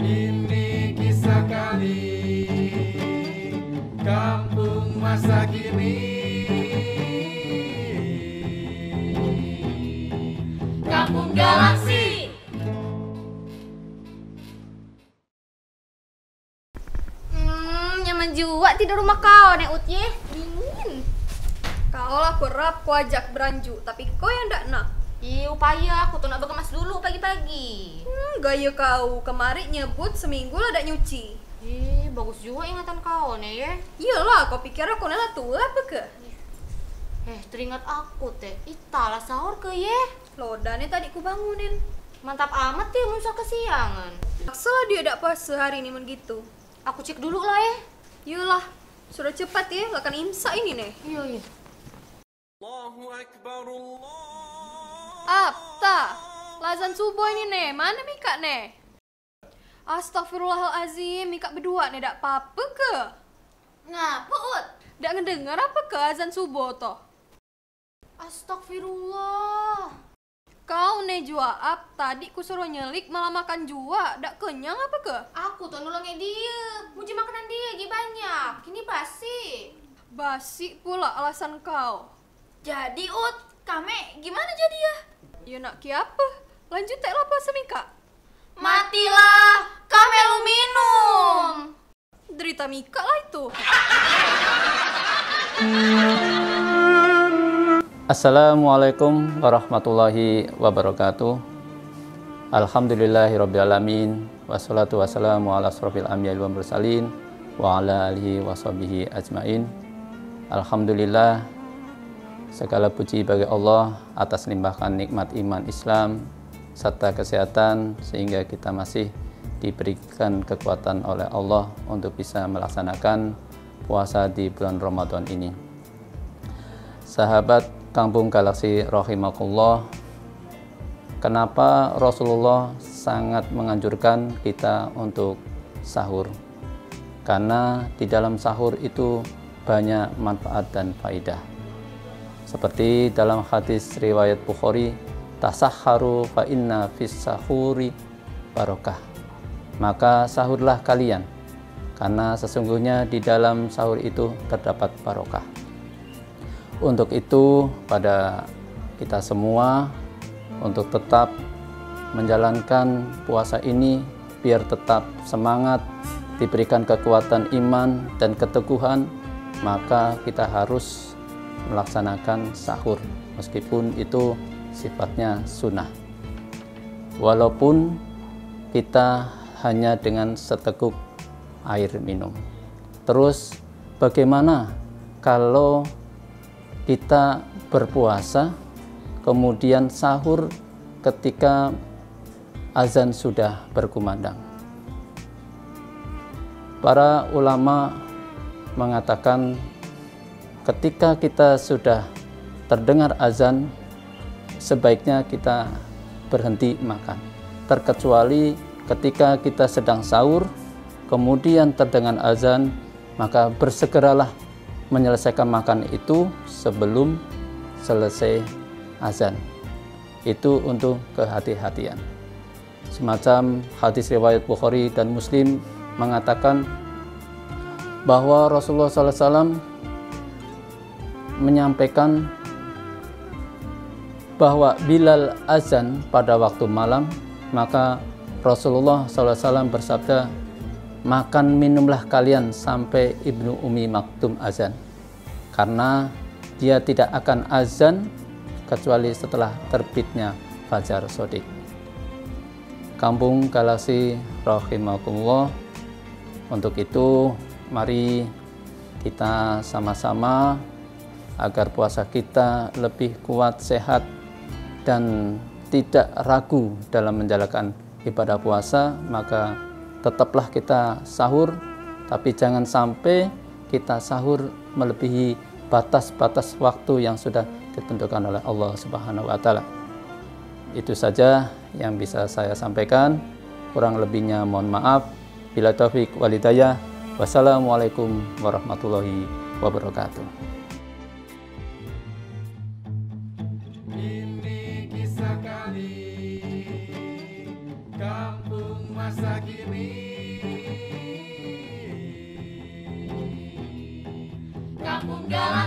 Ini kisah kali kampung masa kini. Kampung Galaksi. Hmm, nyaman juga tidur rumah kau, Nek Ut ye. Dingin. Kau lah kurap, ku ajak beranju, tapi kau yang ndak nak. Ih, upaya aku tuh nak berkemas dulu pagi-pagi. Hmm, gaya kau, kemarin nyebut seminggu lah dak nyuci. Ih, bagus juga ingatan kau nih ya. Iyalah, kau pikir aku nak tua apa ke? Eh, teringat aku teh. Italah sahur ke ye. Loda nih tadi ku bangunin. Mantap amat ya musa kesiangan. Maksalah dia dak puasa hari ini men gitu. Aku cek dulu lah ya. Iyalah, sudah cepat ya, akan imsak ini nih. Iya, iya. Allahu Akbar Allah. Lazan subuh ini nih, mana Mika nih? Astagfirullahalazim, Mika berdua nih dak apa ke? Ngapa, Ut? Dak ngedengar apa ke azan subuh toh? Astagfirullah. Kau nih jua ap, tadi ku suruh nyelik malah makan jua, dak kenyang apa ke? Aku tuh nolongnya dia. Muji makanan dia lagi banyak. Ini basi. Basi pula alasan kau. Jadi, Ut, kame gimana jadi ya? Ya nak ki apa? Lanjut tek lah puasa Mika. Matilah, kame lu minum. Derita Mika lah itu. Assalamualaikum warahmatullahi wabarakatuh Alhamdulillahirrabbilalamin Wassalatu wassalamu ala asrafil anbiya wal mursalin Wa ala alihi wa sahbihi ajmain Alhamdulillah Segala puji bagi Allah atas limpahkan nikmat iman Islam serta kesehatan sehingga kita masih diberikan kekuatan oleh Allah untuk bisa melaksanakan puasa di bulan Ramadan ini. Sahabat Kampung Galaksi rahimakumullah. Kenapa Rasulullah sangat menganjurkan kita untuk sahur? Karena di dalam sahur itu banyak manfaat dan faidah. Seperti dalam hadis riwayat Bukhari, tasahharu fa inna fis sahuri barokah. Maka sahurlah kalian, karena sesungguhnya di dalam sahur itu terdapat barokah. Untuk itu, pada kita semua untuk tetap menjalankan puasa ini biar tetap semangat, diberikan kekuatan iman dan keteguhan, maka kita harus melaksanakan sahur meskipun itu sifatnya sunnah. Walaupun kita hanya dengan seteguk air minum. Terus bagaimana kalau kita berpuasa, kemudian sahur ketika azan sudah berkumandang. Para ulama mengatakan ketika kita sudah terdengar azan, sebaiknya kita berhenti makan. Terkecuali ketika kita sedang sahur, kemudian terdengar azan, maka bersegeralah menyelesaikan makan itu sebelum selesai azan. Itu untuk kehati-hatian. Semacam hadis riwayat Bukhari dan Muslim mengatakan bahwa Rasulullah SAW menyampaikan bahwa Bilal azan pada waktu malam, maka Rasulullah SAW bersabda, makan minumlah kalian sampai Ibnu Umi Maktum azan. Karena dia tidak akan azan kecuali setelah terbitnya Fajar Sodik. Kampung Galaksi Rahimakumullah. Untuk itu mari kita sama-sama agar puasa kita lebih kuat sehat dan tidak ragu dalam menjalankan ibadah puasa maka tetaplah kita sahur tapi jangan sampai kita sahur melebihi batas-batas waktu yang sudah ditentukan oleh Allah Subhanahu wa taala. Itu saja yang bisa saya sampaikan. Kurang lebihnya mohon maaf. Bila taufik walidayah. Wassalamualaikum warahmatullahi wabarakatuh. Kampung Galang.